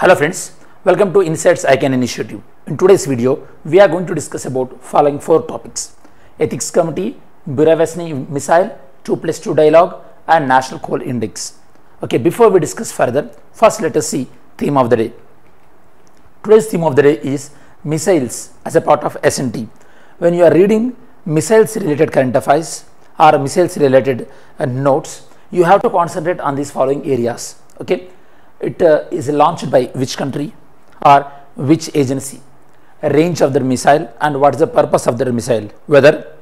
Hello friends, welcome to Insights I-CAN Initiative. In today's video, we are going to discuss about following four topics. Ethics Committee, Burevestnik Missile, 2 plus 2 Dialogue and National Coal Index. Okay, before we discuss further, first let us see theme of the day. Today's theme of the day is missiles as a part of SNT. When you are reading missiles related current affairs or missiles related uh, notes, you have to concentrate on these following areas. Okay, it uh, is launched by which country or which agency, range of the missile, and what is the purpose of the missile, whether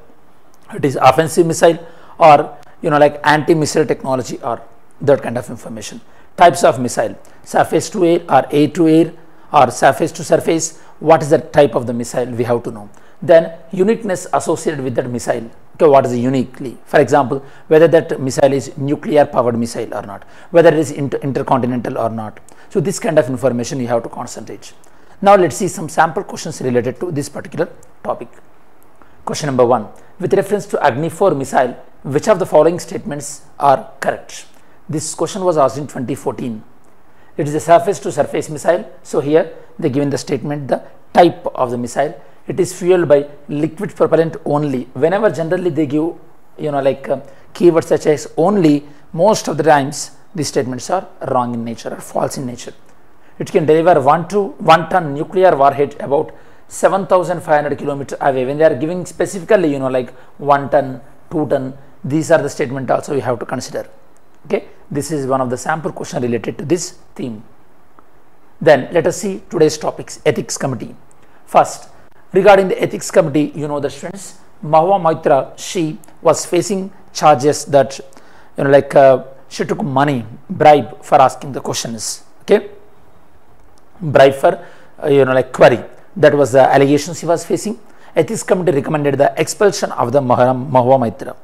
it is offensive missile or you know like anti-missile technology or that kind of information. Types of missile, surface to air or air to air or surface to surface, what is the type of the missile we have to know. Then uniqueness associated with that missile, what is uniquely, for example, whether that missile is nuclear powered missile or not, whether it is inter intercontinental or not. So this kind of information you have to concentrate. Now let's see some sample questions related to this particular topic. Question number one, with reference to Agni 4 missile, which of the following statements are correct? This question was asked in 2014. It is a surface to surface missile. So here they given the statement the type of the missile. It is fueled by liquid propellant only. Whenever generally they give you know like uh, keywords such as only, most of the times these statements are wrong in nature or false in nature. It can deliver 1 to 1 ton nuclear warhead about 7500 kilometer away. When they are giving specifically you know like 1 ton, 2 ton, these are the statement also you have to consider. Okay, this is one of the sample question related to this theme. Then let us see today's topics, ethics committee. First, regarding the ethics committee, you know the students, Mahua Moitra, she was facing charges that, you know, like uh, she took money, bribe for asking the questions. Okay, bribe for, uh, you know, like query. That was the allegation she was facing. Ethics committee recommended the expulsion of the Mahua Moitra.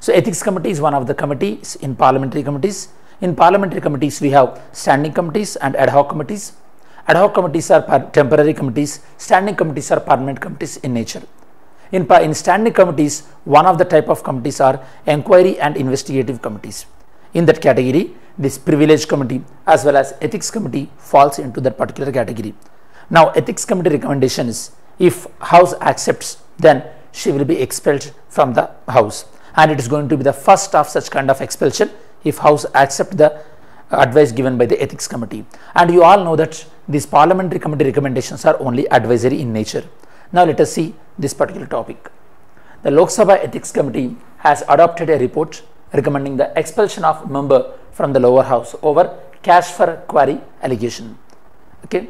So ethics committee is one of the committees in parliamentary committees. In parliamentary committees, we have standing committees and ad hoc committees. Ad hoc committees are temporary committees. Standing committees are permanent committees in nature. In, in standing committees, one of the type of committees are inquiry and investigative committees. In that category, this privilege committee as well as ethics committee falls into that particular category. Now, ethics committee recommendation is if house accepts, then she will be expelled from the house and it is going to be the first of such kind of expulsion if house accept the advice given by the ethics committee. And you all know that these parliamentary committee recommendations are only advisory in nature. Now let us see this particular topic. The lok sabha ethics committee has adopted a report recommending the expulsion of member from the lower house over cash for query allegation. Okay?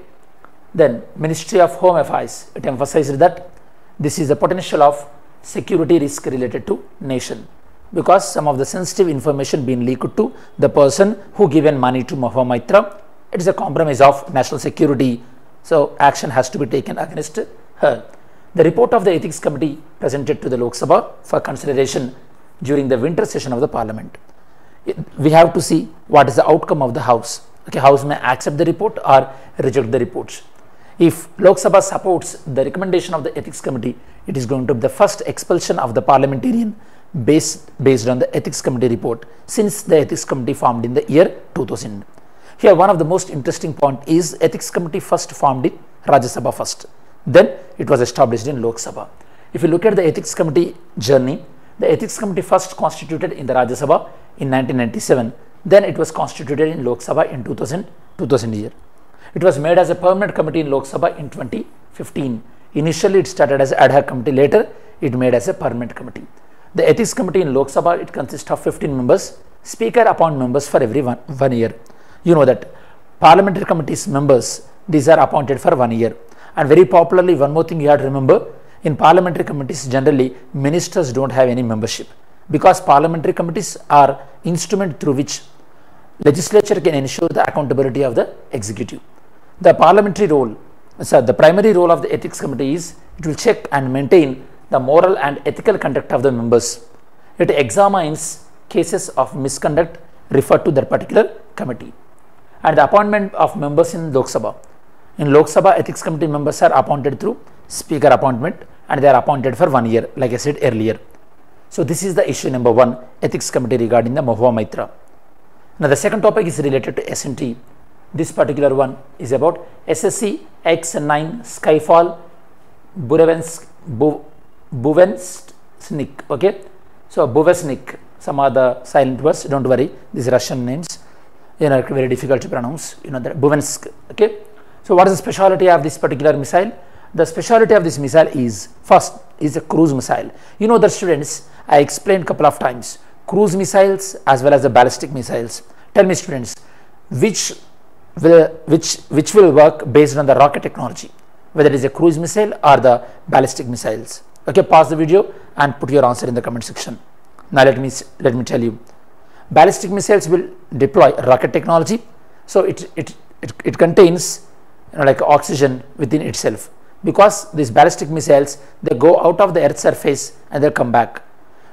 Then ministry of home affairs it emphasized that this is a potential of security risk related to nation because some of the sensitive information being leaked to the person who given money to Mahua Moitra. It is a compromise of national security. So action has to be taken against her. The report of the ethics committee presented to the Lok Sabha for consideration during the winter session of the parliament. We have to see what is the outcome of the house. Okay, house may accept the report or reject the reports. If Lok Sabha supports the recommendation of the ethics committee, it is going to be the first expulsion of the parliamentarian based, based on the ethics committee report since the ethics committee formed in the year 2000. Here one of the most interesting point is ethics committee first formed in Rajya Sabha first. Then it was established in Lok Sabha. If you look at the ethics committee journey, the ethics committee first constituted in the Rajya Sabha in 1997. Then it was constituted in Lok Sabha in 2000, 2000 year. It was made as a permanent committee in Lok Sabha in 2015. Initially, it started as ad hoc committee. Later, it made as a permanent committee. The ethics committee in Lok Sabha, it consists of 15 members. Speaker appoint members for every one, one year. You know that parliamentary committees members, these are appointed for one year. And very popularly, one more thing you have to remember, in parliamentary committees, generally, ministers don't have any membership. Because parliamentary committees are instrument through which legislature can ensure the accountability of the executive. The parliamentary role, so the primary role of the ethics committee is it will check and maintain the moral and ethical conduct of the members. It examines cases of misconduct referred to that particular committee. And the appointment of members in Lok Sabha. In Lok Sabha, ethics committee members are appointed through speaker appointment and they are appointed for one year, like I said earlier. So this is the issue number one, ethics committee regarding the Mahua Moitra. Now the second topic is related to SNT. This particular one is about SSC X9 Skyfall Burevensk, Bu, Buvensnik. Okay, so Buvensnik, some other silent words, don't worry, these Russian names, you know, very difficult to pronounce, you know, the Buvensk. Okay, so what is the specialty of this particular missile? The specialty of this missile is first is a cruise missile. You know, the students, I explained a couple of times cruise missiles as well as the ballistic missiles. Tell me, students, which will which which will work based on the rocket technology whether it is a cruise missile or the ballistic missiles. Okay pause the video and put your answer in the comment section. Now let me let me tell you. Ballistic missiles will deploy rocket technology. So it it it, it contains you know, like oxygen within itself. Because these ballistic missiles they go out of the earth surface and they come back.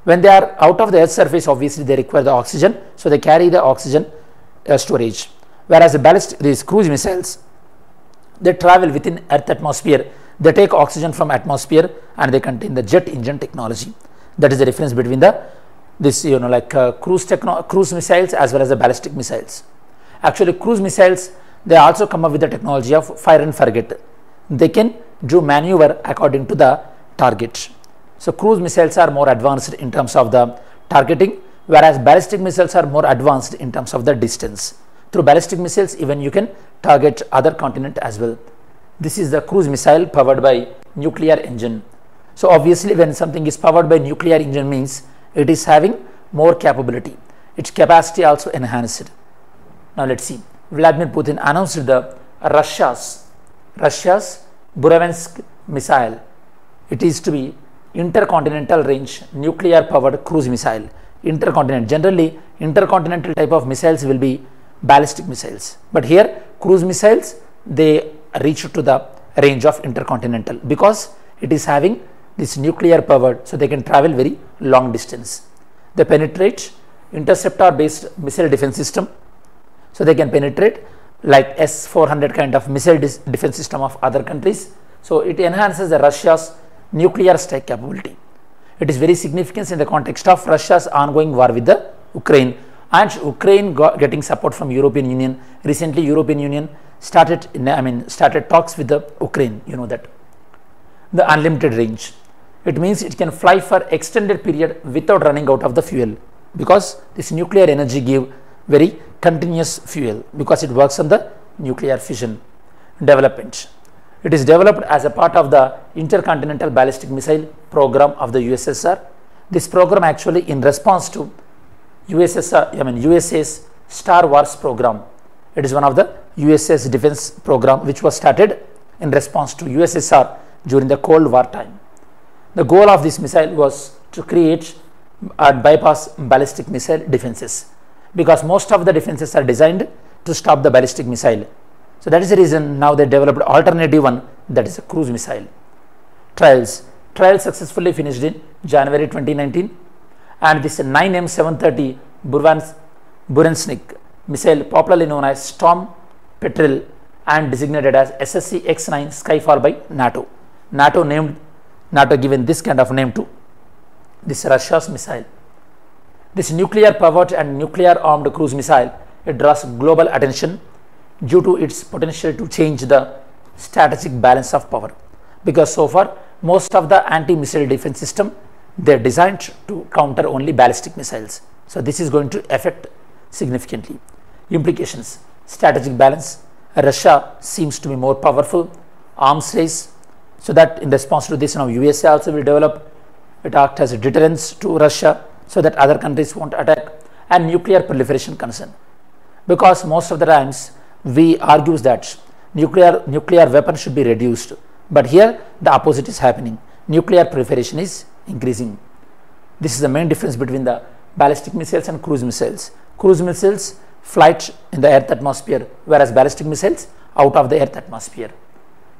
When they are out of the earth surface obviously they require the oxygen. So they carry the oxygen uh, storage whereas the ballistic these cruise missiles they travel within earth atmosphere. They take oxygen from atmosphere and they contain the jet engine technology. That is the difference between the this you know like uh, cruise techno cruise missiles as well as the ballistic missiles. Actually cruise missiles they also come up with the technology of fire and forget. They can do maneuver according to the target so cruise missiles are more advanced in terms of the targeting whereas ballistic missiles are more advanced in terms of the distance through ballistic missiles even you can target other continent as well. This is the cruise missile powered by nuclear engine. So obviously when something is powered by nuclear engine means it is having more capability. Its capacity also enhanced. Now let's see. Vladimir Putin announced the Russia's Russia's Buravensk missile. It is to be intercontinental range nuclear powered cruise missile. Intercontinental generally intercontinental type of missiles will be ballistic missiles. But here cruise missiles they reach to the range of intercontinental because it is having this nuclear powered so they can travel very long distance. They penetrate interceptor based missile defense system so they can penetrate like S-400 kind of missile defense system of other countries. So it enhances the Russia's nuclear strike capability. It is very significant in the context of Russia's ongoing war with the Ukraine and Ukraine got getting support from European Union. Recently, European Union started, I mean, started talks with the Ukraine. You know that the unlimited range. It means it can fly for extended period without running out of the fuel because this nuclear energy give very continuous fuel because it works on the nuclear fission development. It is developed as a part of the intercontinental ballistic missile program of the USSR. This program actually in response to USSR, I mean USA's Star Wars program. It is one of the USA's defense program which was started in response to USSR during the Cold War time. The goal of this missile was to create and bypass ballistic missile defenses because most of the defenses are designed to stop the ballistic missile. So that is the reason now they developed alternative one that is a cruise missile. Trials. Trials successfully finished in January 2019 and this 9M730 Burensnik missile popularly known as Storm Petrel and designated as SSC X9 Skyfall by NATO. NATO named NATO given this kind of name to this Russia's missile. This nuclear powered and nuclear armed cruise missile it draws global attention due to its potential to change the strategic balance of power because so far most of the anti-missile defense system they're designed to counter only ballistic missiles. So this is going to affect significantly. Implications, strategic balance, Russia seems to be more powerful, arms race, so that in response to this now USA also will develop, it act as a deterrence to Russia so that other countries won't attack and nuclear proliferation concern. Because most of the times we argues that nuclear, nuclear weapons should be reduced, but here the opposite is happening. Nuclear proliferation is increasing. This is the main difference between the ballistic missiles and cruise missiles. Cruise missiles flight in the earth atmosphere whereas ballistic missiles out of the earth atmosphere.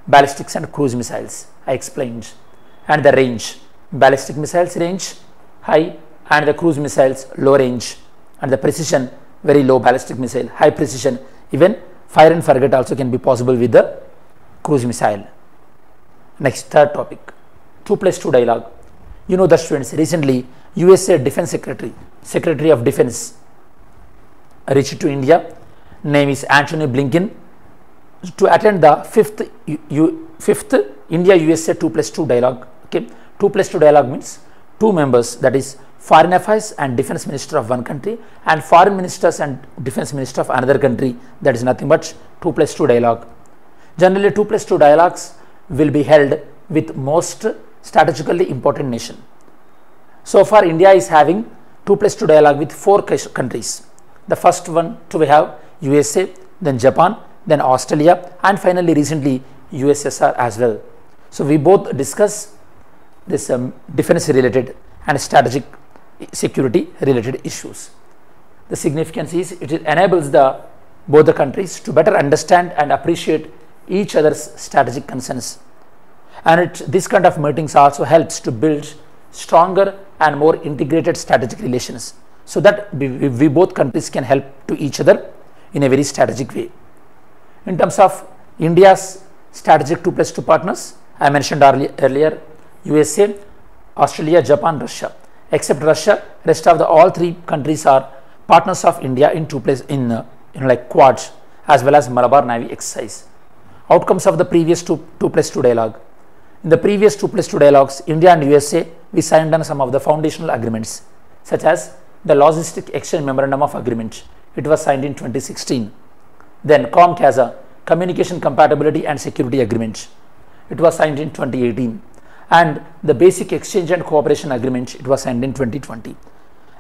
Ballistics and cruise missiles I explained and the range. Ballistic missiles range high and the cruise missiles low range and the precision very low ballistic missile high precision even fire and forget also can be possible with the cruise missile. Next third topic 2 plus 2 dialogue you know the students recently USA Defense Secretary, Secretary of Defense reached to India name is Antony Blinken to attend the fifth fifth India USA 2 plus 2 dialogue. Okay, 2 plus 2 dialogue means two members that is foreign affairs and defense minister of one country and foreign ministers and defense minister of another country that is nothing but 2 plus 2 dialogue. Generally 2 plus 2 dialogues will be held with most strategically important nation. So far India is having 2 plus 2 dialogue with four countries. The first one to we have USA, then Japan, then Australia and finally recently USSR as well. So we both discuss this um, defense related and strategic security related issues. The significance is it enables the both the countries to better understand and appreciate each other's strategic concerns. And it, this kind of meetings also helps to build stronger and more integrated strategic relations so that we, we both countries can help to each other in a very strategic way. In terms of India's strategic 2 plus 2 partners, I mentioned earlier USA, Australia, Japan, Russia. Except Russia, rest of the all three countries are partners of India in two place in uh, know like Quads as well as Malabar Navy exercise. Outcomes of the previous two, 2 plus 2 dialogue. In the previous 2 plus 2 dialogues, India and USA, we signed on some of the foundational agreements such as the Logistic Exchange Memorandum of Agreement. It was signed in 2016. Then COMCASA, Communication Compatibility and Security Agreement. It was signed in 2018 and the basic exchange and cooperation agreement it was signed in 2020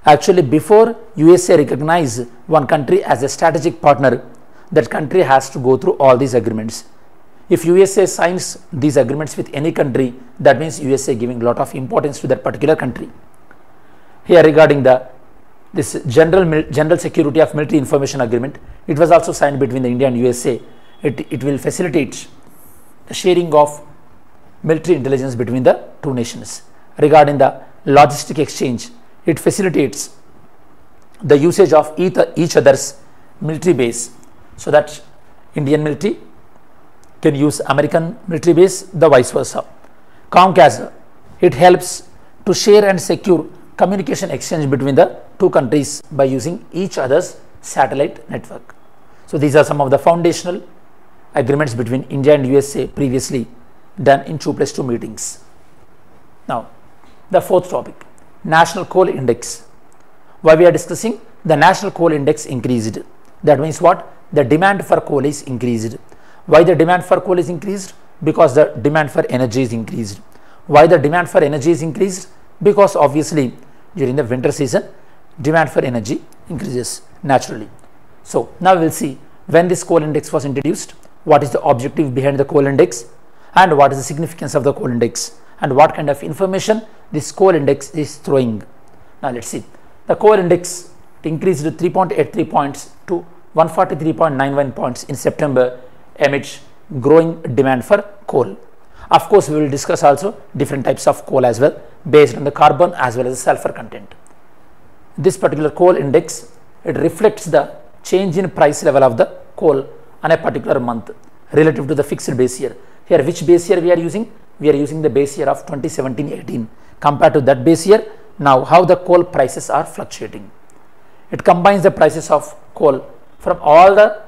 actually before usa recognize one country as a strategic partner that country has to go through all these agreements if usa signs these agreements with any country that means usa giving a lot of importance to that particular country here regarding the this general general security of military information agreement it was also signed between the india and usa it, it will facilitate the sharing of military intelligence between the two nations. Regarding the logistic exchange, it facilitates the usage of each other's military base so that Indian military can use American military base, the vice versa. COMCAS, it helps to share and secure communication exchange between the two countries by using each other's satellite network. So these are some of the foundational agreements between India and USA previously done in 2 plus 2 meetings. Now, the fourth topic, National Coal Index. Why we are discussing? The National Coal Index increased. That means what? The demand for coal is increased. Why the demand for coal is increased? Because the demand for energy is increased. Why the demand for energy is increased? Because obviously during the winter season, demand for energy increases naturally. So now we will see when this coal index was introduced, what is the objective behind the coal index, and what is the significance of the coal index and what kind of information this coal index is throwing. Now let's see. The coal index increased 3.83 points to 143.91 points in September amidst growing demand for coal. Of course, we will discuss also different types of coal as well based on the carbon as well as the sulfur content. This particular coal index, it reflects the change in price level of the coal on a particular month relative to the fixed base year. Here which base year we are using? We are using the base year of 2017-18 compared to that base year. Now how the coal prices are fluctuating. It combines the prices of coal from all the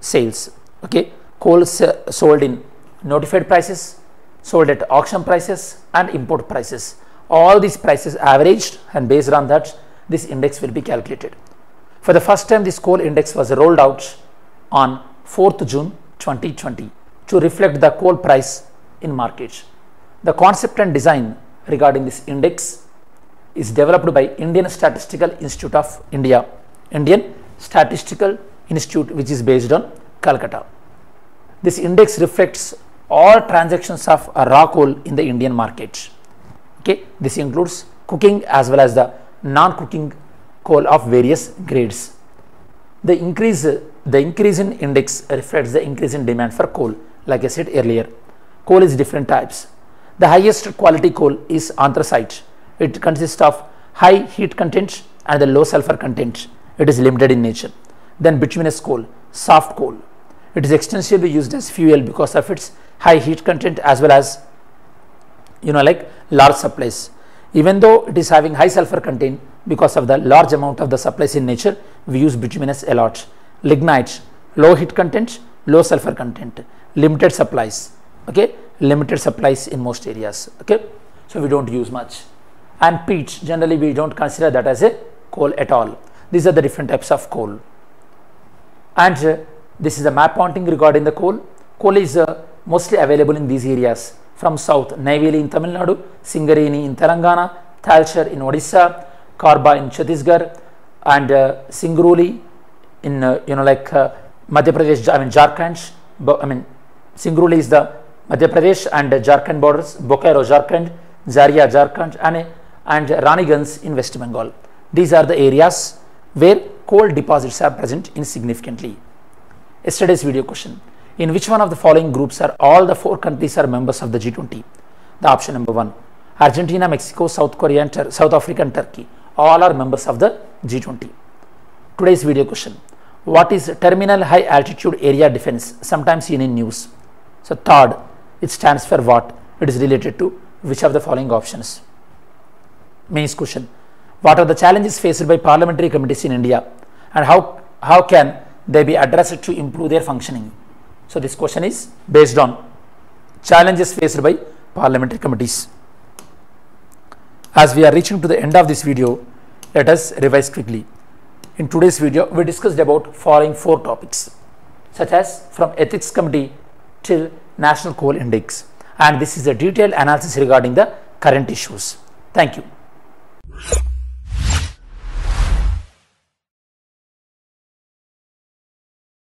sales. Okay, coal sold in notified prices, sold at auction prices and import prices. All these prices averaged and based on that this index will be calculated. For the first time this coal index was rolled out on 4th June 2020 to reflect the coal price in market. The concept and design regarding this index is developed by Indian Statistical Institute of India, Indian Statistical Institute which is based on Calcutta. This index reflects all transactions of raw coal in the Indian market. Okay, this includes coking as well as the non-coking coal of various grades. The increase, the increase in index reflects the increase in demand for coal like I said earlier. Coal is different types. The highest quality coal is anthracite. It consists of high heat content and the low sulfur content. It is limited in nature. Then bituminous coal, soft coal. It is extensively used as fuel because of its high heat content as well as you know like large supplies. Even though it is having high sulfur content because of the large amount of the supplies in nature, we use bituminous a lot. Lignite, low heat content, low sulfur content, limited supplies, okay, limited supplies in most areas, okay. So we don't use much. And peat, generally we don't consider that as a coal at all. These are the different types of coal. And uh, this is a map pointing regarding the coal. Coal is uh, mostly available in these areas from south, Neyveli in Tamil Nadu, Singareni in Telangana, Talcher in Odisha, Korba in Chhattisgarh, and uh, in uh, you know like uh, Madhya Pradesh, I mean Jharkhand. I mean Singrauli is the Madhya Pradesh and uh, Jharkhand borders, Bokaro Jharkhand, Jharia Jharkhand, and and Raniganj in West Bengal. These are the areas where coal deposits are present insignificantly. Yesterday's video question. In which one of the following groups are all the four countries are members of the G20? The option number one. Argentina, Mexico, South Korea, and South Africa and Turkey. All are members of the G20. Today's video question. What is terminal high altitude area defense? Sometimes seen in news. So THAAD, it stands for what? It is related to which of the following options? Main question. What are the challenges faced by parliamentary committees in India and how, how can they be addressed to improve their functioning? So this question is based on challenges faced by parliamentary committees. As we are reaching to the end of this video, let us revise quickly. In today's video, we discussed about following four topics such as from ethics committee till national coal index and this is a detailed analysis regarding the current issues. Thank you.